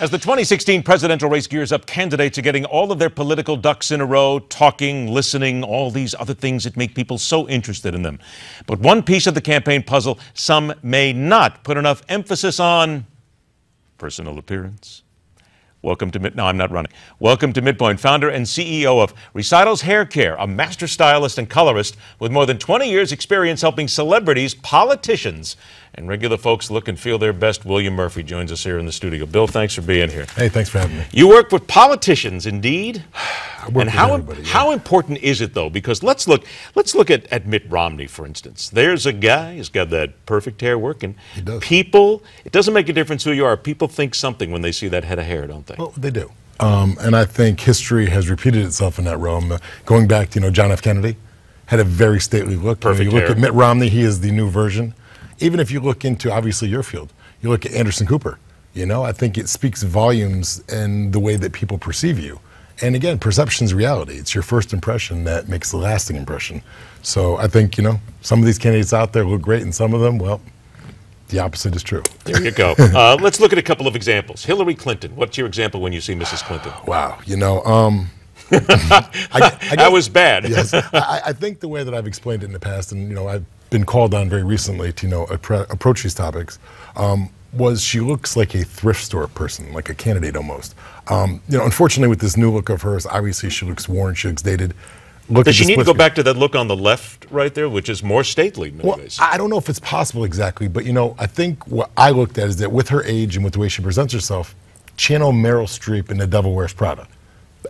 As the 2016 presidential race gears up, candidates are getting all of their political ducks in a row, talking, listening, all these other things that make people so interested in them. But one piece of the campaign puzzle some may not put enough emphasis on personal appearance. Welcome to Mid. No, I'm not running. Welcome to Midpoint, founder and CEO of Recitals Hair Care, a master stylist and colorist with more than 20 years' experience helping celebrities, politicians, and regular folks look and feel their best. William Murphy joins us here in the studio. Bill, thanks for being here. Hey, thanks for having me. You work with politicians, indeed. And how yeah. how important is it though? Because let's look let's look at, at Mitt Romney, for instance. There's a guy, he's got that perfect hair working. He does. People, it doesn't make a difference who you are. People think something when they see that head of hair, don't they? Well, they do. Um, and I think history has repeated itself in that realm. Uh, going back to, you know, John F. Kennedy had a very stately look. You know, Perfect You, look at Mitt Romney, he is the new version. Even if you look into, obviously, your field, you look at Anderson Cooper, you know, I think it speaks volumes in the way that people perceive you. And again, perception is reality. It's your first impression that makes the lasting impression. So I think, you know, some of these candidates out there look great, and some of them, well, the opposite is true. There you go. Uh, let's look at a couple of examples. Hillary Clinton. What's your example when you see Mrs. Clinton? Wow, you know, um, I, I that was bad. yes, I, I think the way that I've explained it in the past, and you know, I've been called on very recently to you know appro- approach these topics, um, was she looks like a thrift store person, like a candidate almost. Um, you know, unfortunately, with this new look of hers, obviously she looks worn, she looks dated. Look Does she need to go back to that look on the left right there, which is more stately in Well, ways? I don't know if it's possible exactly, but you know, I think what I looked at is that with her age and with the way she presents herself, channel Meryl Streep in The Devil Wears Prada.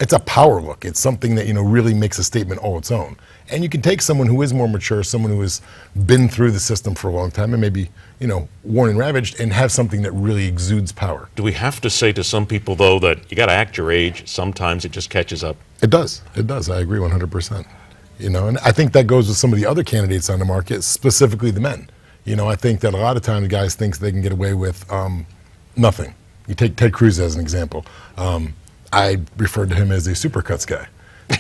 It's a power look. It's something that you know really makes a statement all its own. And you can take someone who is more mature, someone who has been through the system for a long time, and maybe you know worn and ravaged, and have something that really exudes power. Do we have to say to some people, though, that you got to act your age? Sometimes it just catches up. It does. It does. I agree 100%. You know, and I think that goes with some of the other candidates on the market, specifically the men. You know, I think that a lot of times guys think they can get away with um, nothing. You take Ted Cruz as an example. Um, I referred to him as a supercuts guy.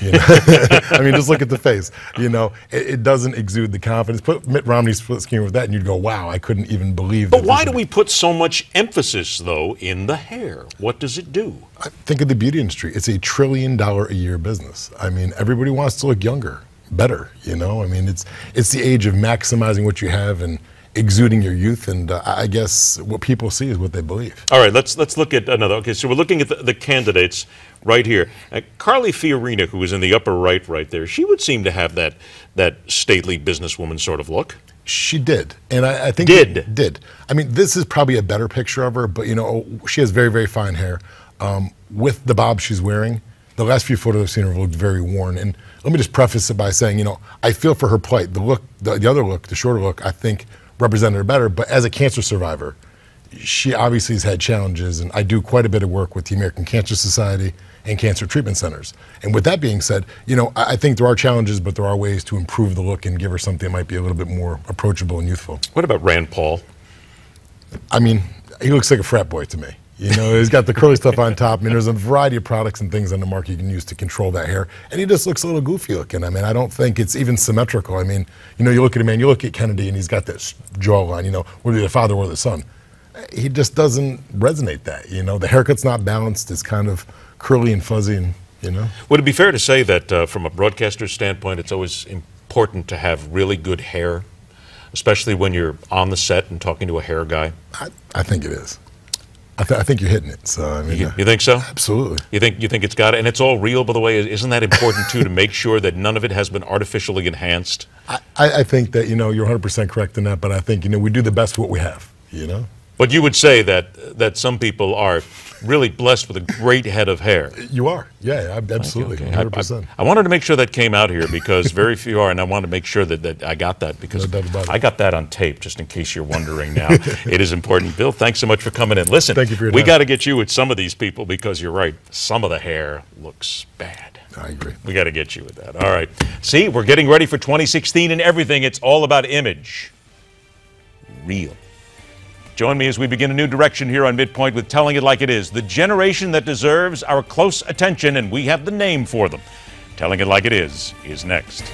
You know? I mean, just look at the face. You know, it, it doesn't exude the confidence. Put Mitt Romney's split screen with that, and you'd go, "Wow, I couldn't even believe." But that why do we put so much emphasis, though, in the hair? What does it do? I think of the beauty industry. It's a trillion dollar a year business. I mean, everybody wants to look younger, better. You know, I mean, it's it's the age of maximizing what you have and exuding your youth. And uh, I guess what people see is what they believe. All right, let's let's look at another. Okay, so we're looking at the, the candidates right here. Uh, Carly Fiorina, who is in the upper right, right there, she would seem to have that that stately businesswoman sort of look. She did, and I, I think Did. did. I mean, this is probably a better picture of her, but you know, she has very very fine hair. Um, with the bob she's wearing, the last few photos I've seen her looked very worn. And let me just preface it by saying, you know, I feel for her plight. The look, the, the other look, the shorter look, I think represented her better. But as a cancer survivor, she obviously has had challenges, and I do quite a bit of work with the American Cancer Society and cancer treatment centers. And with that being said, you know, I, I think there are challenges, but there are ways to improve the look and give her something that might be a little bit more approachable and youthful. What about Rand Paul? I mean, he looks like a frat boy to me. You know, he's got the curly stuff on top. I mean, there's a variety of products and things on the market you can use to control that hair. And he just looks a little goofy looking. I mean, I don't think it's even symmetrical. I mean, you know, you look at a man, you look at Kennedy, and he's got this jawline, you know, whether you're the father or the son. He just doesn't resonate that. You know, the haircut's not balanced. It's kind of curly and fuzzy, and, you know. Would it be fair to say that uh, from a broadcaster's standpoint, it's always important to have really good hair, especially when you're on the set and talking to a hair guy? I, I think it is. I, th- I think you're hitting it. So, I mean, You, uh, you think so? absolutely. You think you think it's got it, and it's all real, by the way. Isn't that important too to make sure that none of it has been artificially enhanced? I, I I think that, you know, you're 100% correct in that, but I think, you know, we do the best with what we have, you know? But you would say that that some people are really blessed with a great head of hair. You are. Yeah, ab- absolutely. Okay. I- I- 100%. I, wanted to make sure that came out here because very few are, and I wanted to make sure that, that I got that because No. I got that on tape, just in case you're wondering now. it is important. Bill, thanks so much for coming in. Listen, Thank you for your we got to get you with some of these people because you're right. Some of the hair looks bad. I agree. We got to get you with that. All right. See, we're getting ready for 2016 and everything. It's all about image. Real. Join me as we begin a new direction here on Midpoint with Telling It Like It Is, the generation that deserves our close attention, and we have the name for them. Telling It Like It Is is next.